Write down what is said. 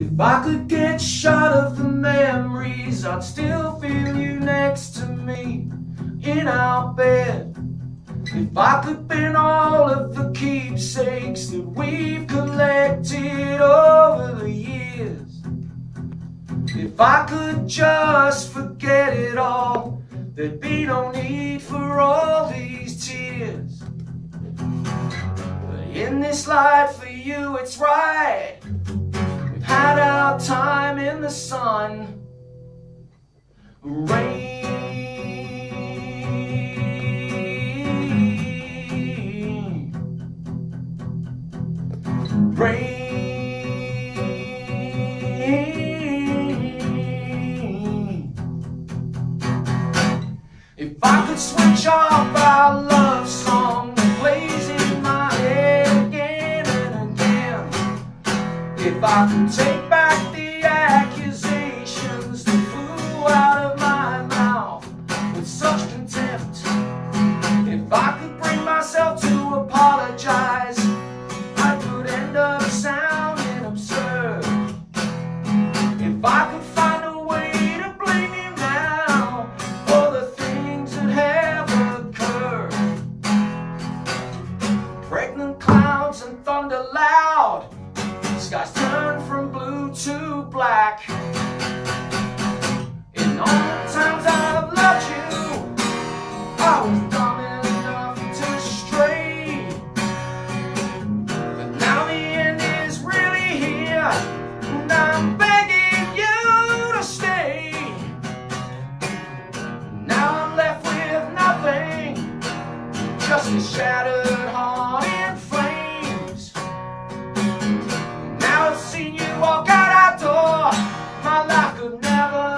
If I could get shot of the memories, I'd still feel you next to me in our bed. If I could pin all of the keepsakes that we've collected over the years. If I could just forget it all, there'd be no need for all these tears. But in this light for you, it's right our time in the sun. Rain. Rain. If I could switch off our love song that plays I could take back the accusations that flew out of my mouth with such contempt. If I could bring myself to apologize, I could end up sounding absurd. If I could find a way to blame you now for the things that have occurred. Pregnant clouds and thunder loud skies turn from blue to black. In all the times I've loved you, I was dumb enough to stray. But now the end is really here, and I'm begging you to stay. Now I'm left with nothing, just a shadow. seen you walk out our door, my life could never.